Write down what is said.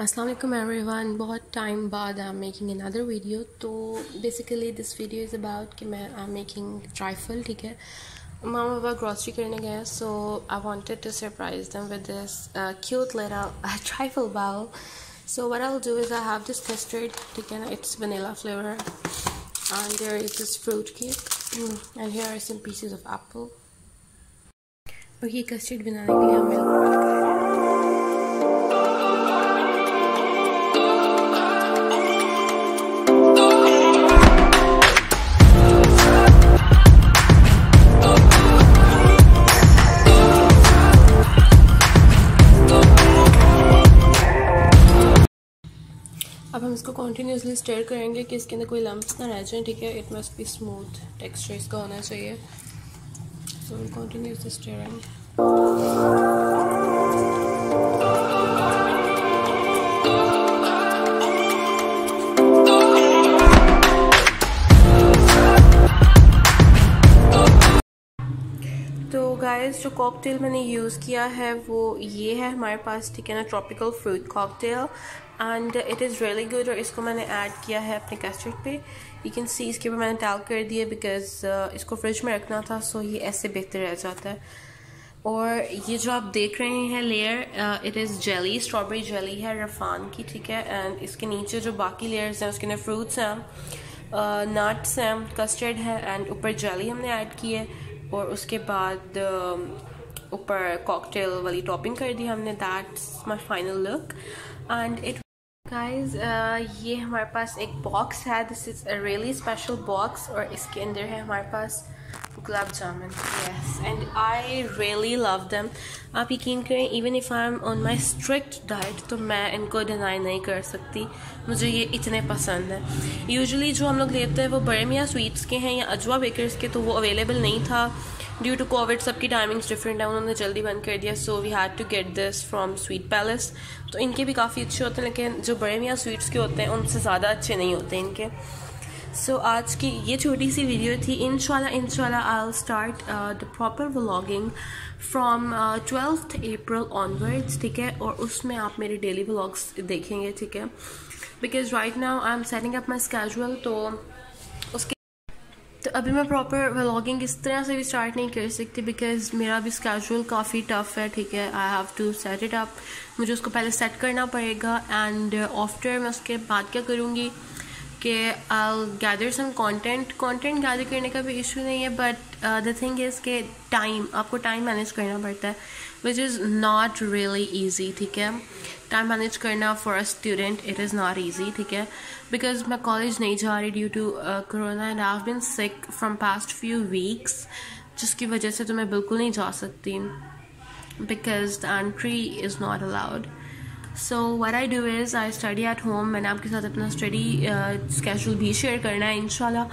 Assalamualaikum everyone. बहुत time बाद I am making another video तो basically this video is about कि मैं आई एम मेकिंग ट्राइफल ठीक है? मामा बाबा ग्रॉसरी करने गए so I wanted to surprise them with this cute little trifle bowl so what I'll do is I have this custard, ठीक है ना? It's vanilla flavor. And there is this fruit cake. And here are some pieces of apple. और ये custard बनाने के लिए हमें अब हम इसको कॉन्टीन्यूसली स्टेयर करेंगे कि इसके अंदर कोई लम्ब्स ना रह जाए, ठीक है? It must be smooth texture इसका होना चाहिए। सो कॉन्टीन्यूसली स्टेयरिंग गाइस जो कॉकटेल मैंने यूज़ किया है, वो ये है हमारे पास, ठीक है ना? Tropical fruit cocktail and it is really good और इसको मैंने ऐड किया है अपने कैस्टेड पे। यू कैन सी इसके ऊपर मैंने टैल कर दिया बिकॉज़ uh, इसको फ्रिज में रखना था सो ये ऐसे बेहतर रह जाता है। और ये जो आप देख रहे हैं layer it is jelly strawberry jelly है रफान की ठीक है? एंड इसके नीचे जो बाकी लेयर्स हैं उसके अंदर फ्रूट्स हैं नट्स हैं कस्टर्ड है एंड ऊपर जेली हमने ऐड की है। और उसके बाद uh, ऊपर कॉकटेल वाली टॉपिंग कर दी हमने that's my final look and it guys ये हमारे पास एक बॉक्स है. This is a really special box और इसके अंदर है हमारे पास gulab jamun yes and I really love them आप यकीन करें even if I am on my strict diet तो मैं इनको डिनाई नहीं कर सकती मुझे ये इतने पसंद है। यूजुअली जो हम लोग लेते हैं, वो बड़े मियाँ स्वीट्स के हैं या अजवा बेकर्स के तो वो अवेलेबल नहीं था। ड्यू टू कोविड सबकी टाइमिंग्स डिफरेंट है, उन्होंने जल्दी बंद कर दिया। So we had to get this from sweet palace तो इनके भी काफ़ी अच्छे होते हैं, लेकिन जो बड़े मियाँ स्वीट्स के होते हैं, उनसे ज़्यादा अच्छे नहीं होते इनके। सो आज की ये छोटी सी वीडियो थी इनशाला इनशाला I start the proper vlogging from twelfth April onwards ठीक है? और उसमें आप मेरे डेली व्लॉग्स देखेंगे, ठीक है? Because right now I am setting up my schedule तो उसके तो अभी मैं प्रॉपर व्लॉगिंग इस तरह से भी स्टार्ट नहीं कर सकती बिकॉज़ मेरा भी स्केजुअल काफ़ी टफ है, ठीक है? I have to set it up मुझे उसको पहले सेट करना पड़ेगा एंड आफ्टर मैं उसके बाद क्या करूँगी? कि I gather some content content gather करने का भी इशू नहीं है बट द थिंग इज़ के टाइम आपको टाइम मैनेज करना पड़ता है which is not really easy ठीक है? टाइम मैनेज करना for a student it is not easy ठीक है? बिकॉज़ मैं कॉलेज नहीं जा रही due to corona and I been sick from past few weeks जिसकी वजह से तो मैं बिल्कुल नहीं जा सकती because the entry is not allowed so what I do is I study at home मैंने आपके साथ अपना स्टडी स्केजूल uh, भी शेयर करना है इनशाला